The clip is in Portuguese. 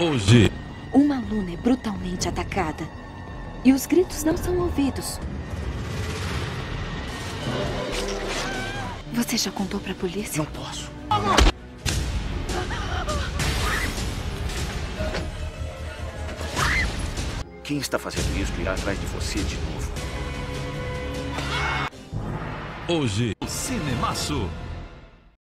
Hoje. Uma aluna é brutalmente atacada. E os gritos não são ouvidos. Você já contou pra polícia? Não posso. Quem está fazendo isso irá atrás de você de novo. Hoje. o Cinemaço.